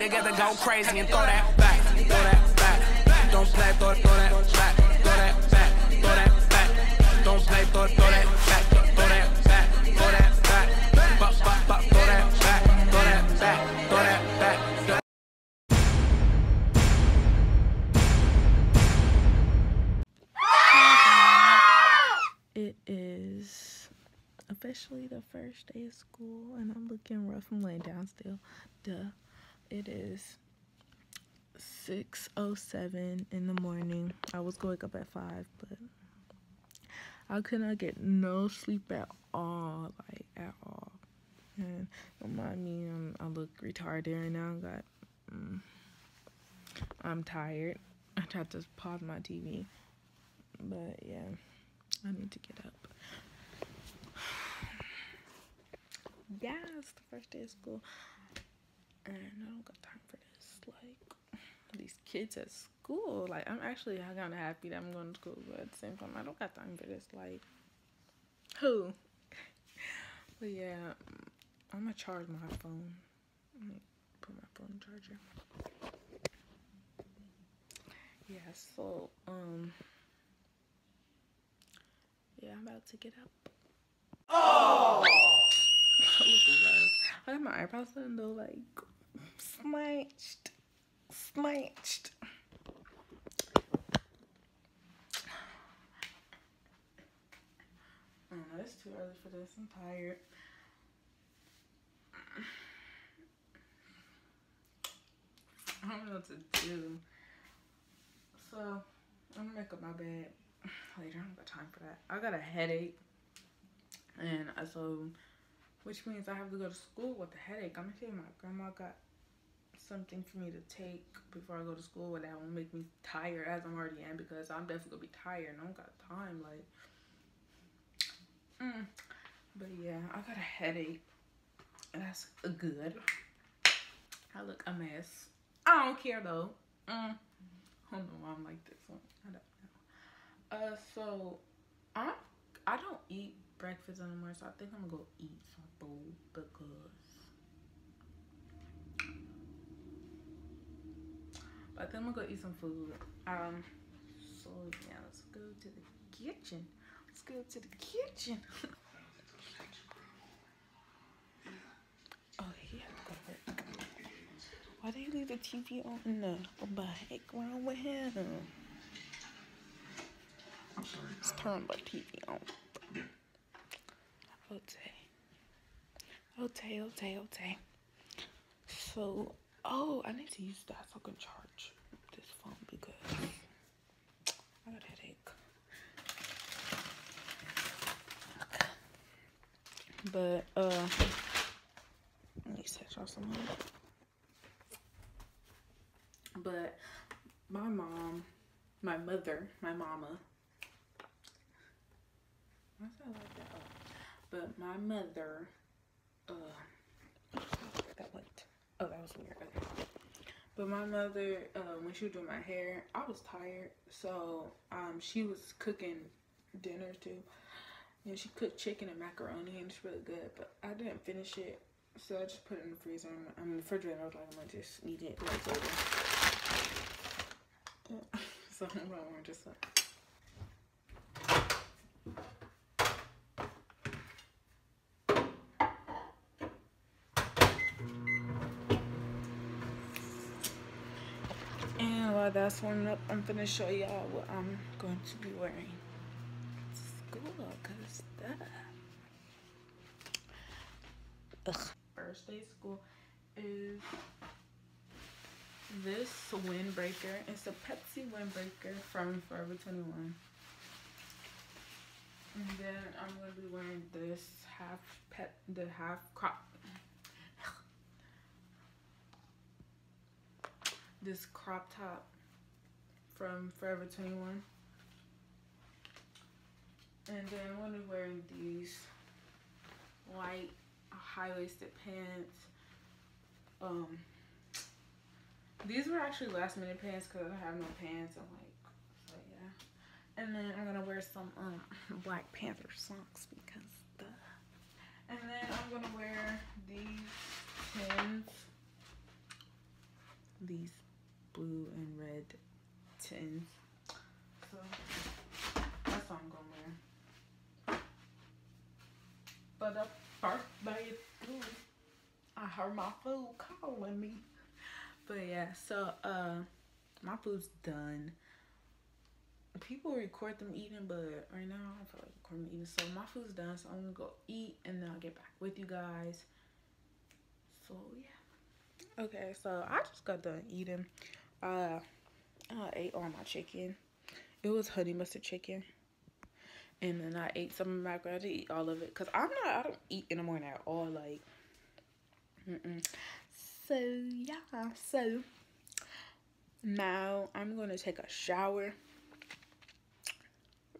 They got to go crazy and throw that back, throw that back. Don't play, throw, throw that back, throw that back, throw that back. Don't play, throw, throw that back, throw that back, throw that back. Throw that back, throw that back, throw that back. It is officially the first day of school, and I'm looking rough. I'm laying down still. Duh. It is 6:07 in the morning. I was going up at five, but I could not get no sleep at all, like at all. And don't mind me, I'm, I look retarded right now. Got, mm, I'm tired. I tried to pause my TV, but yeah. I need to get up. Yeah, it's the first day of school. And I don't got time for this. Like, these kids at school. Like, I'm actually kind of happy that I'm going to school, but at the same time, I don't got time for this. Like, who? but yeah, I'm to charge my phone. Put my phone charger. Yeah, so, um... Yeah, I'm about to get up. Oh! I got my eyebrows done though, like smashed, smashed. I don't know, it's too early for this. I'm tired. I don't know what to do. So, I'm gonna make up my bed later. I don't got time for that. I got a headache. And I so, which means I have to go to school with a headache. I'm gonna you, my grandma got something for me to take before I go to school that won't make me tired as I'm already am because I'm definitely gonna be tired and I don't got time. Like, mm. but yeah, I got a headache. That's good. I look a mess. I don't care though. Mm. I don't know why I'm like this one. I don't uh, so I'm I don't eat breakfast anymore, so I think I'm gonna go eat some food because I think I'm gonna go eat some food. Um, so yeah, let's go to the kitchen. Let's go to the kitchen. oh, yeah. Why do you leave the TV on in the background with him? Let's turn the TV on. Okay. Okay, okay, okay. So, oh, I need to use that so I can charge this phone because I got a headache. But, uh, let me set y'all some. But my mom, my mother, my mama, why is that like that? Oh. But my mother, uh, that went. Oh, that was weird. Okay. But my mother, uh, when she was doing my hair, I was tired, so um, she was cooking dinner too. And she cooked chicken and macaroni, and it's really good. But I didn't finish it, so I just put it in the freezer. I'm in the refrigerator. I was like, I'm gonna just eat it later. Yeah. so I'm gonna just like. While that's warming up, I'm gonna show y'all what I'm going to be wearing to school because Ugh. First day school is this windbreaker. It's a Pepsi windbreaker from Forever 21. And then I'm gonna be wearing this half pet the half crop this crop top from Forever 21. And then I'm going to wearing these white high-waisted pants. Um, these were actually last minute pants because I have no pants. I'm like, so yeah. And then I'm going to wear some um, Black Panther socks because the... And then I'm going to wear these pins these blue and red So that's what I'm gonna wear. But the birthday is good. I heard my food calling me. But yeah, so uh my food's done. People record them eating, but right now I don't feel like recording them eating. So my food's done, so I'm gonna go eat and then I'll get back with you guys. So yeah. Okay, so I just got done eating. Uh I ate all my chicken. It was honey mustard chicken. And then I ate some of my I didn't eat all of it. Cause I'm not I don't eat in the morning at all. Like mm-mm. So yeah, so now I'm gonna take a shower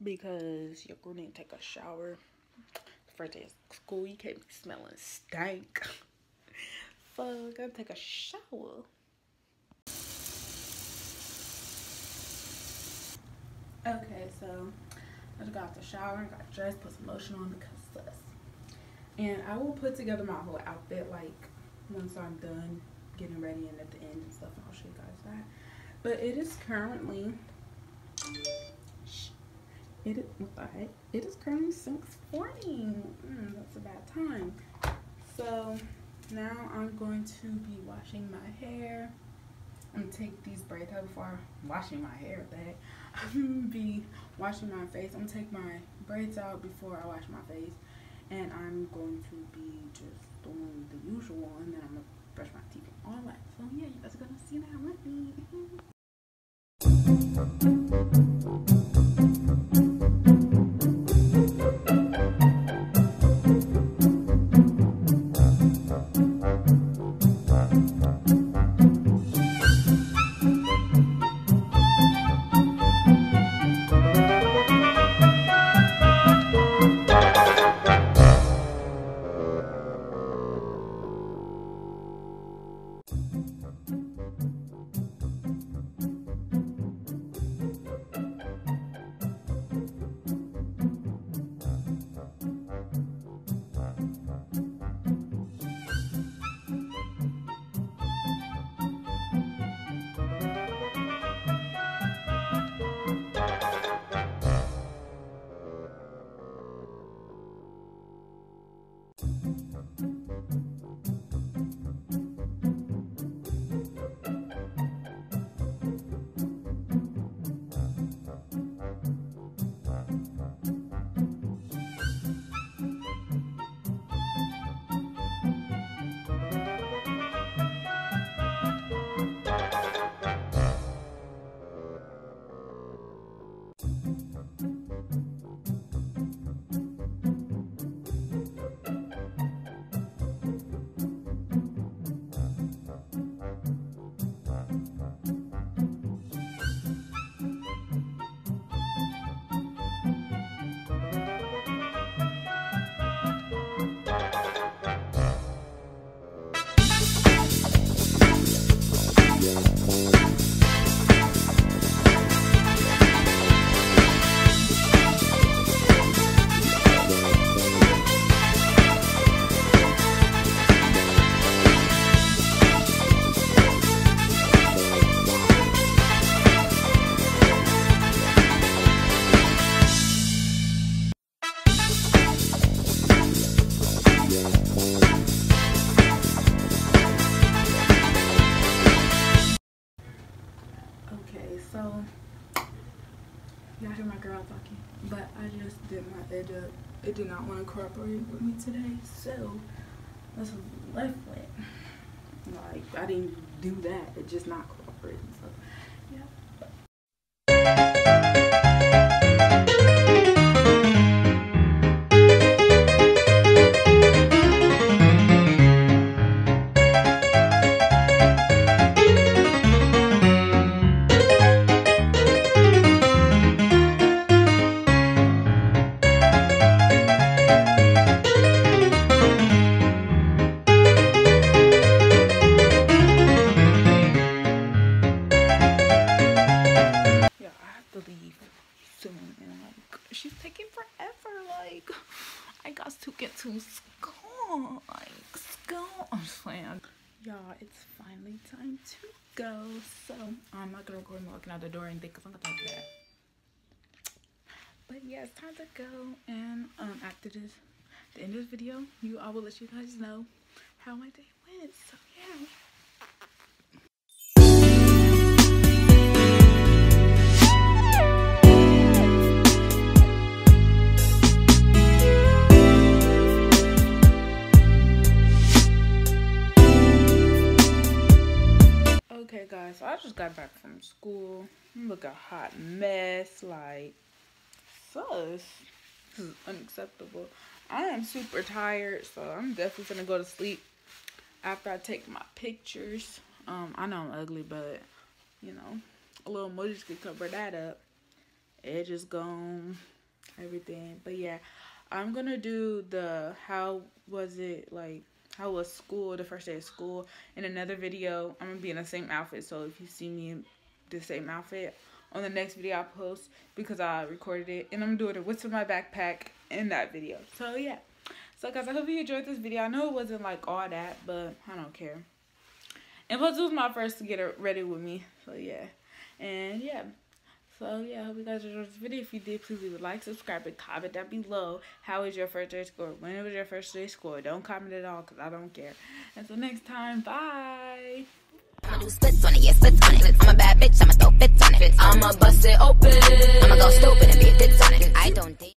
because you're gonna take a shower. First day of school, you can't be smelling stank. so I'm gonna take a shower. Okay, so I just got out the shower, got dressed, put some lotion on because sus. And I will put together my whole outfit like once I'm done getting ready and at the end and stuff and I'll show you guys that. But it is currently it is what the heck? It is currently 640. Mm, that's a bad time. So now I'm going to be washing my hair. I'm gonna take these braids out before I'm washing my hair back. I'm gonna be washing my face. I'm gonna take my braids out before I wash my face. And I'm going to be just doing the usual and then I'm gonna brush my teeth and all that. So yeah, you guys are gonna see that with me. it did not want to cooperate with me today so that's left with like i didn't do that it just not cooperating so to school. Like, school. I'm just playing. y'all, it's finally time to go. So I'm not gonna record me walking out the door and think because I'm gonna talk that. But yeah, it's time to go. And um, after this, the end of this video, you I will let you guys know how my day went. So yeah. Okay guys, so I just got back from school. Looking a hot mess, like sus. This is unacceptable. I am super tired, so I'm definitely gonna go to sleep after I take my pictures. Um, I know I'm ugly, but you know, a little emojis could cover that up. Edge is gone, everything. But yeah, I'm gonna do the how was it like how was school the first day of school in another video. I'm gonna be in the same outfit, so if you see me in the same outfit on the next video I post because I recorded it and I'm doing it with my backpack in that video. So yeah. So guys, I hope you enjoyed this video. I know it wasn't like all that, but I don't care. And plus it was my first to get it ready with me. So yeah. And yeah. So yeah, I hope you guys enjoyed this video. If you did, please leave a like, subscribe, and comment down below. How was your first day school? When was your first day school? Don't comment at all because I don't care. Until next time, bye. Splits on it, yeah, splits on it. I'm a bad bitch, I'ma throw fits on it. I'ma bust it open. I'ma go stupid and be a on it. I don't.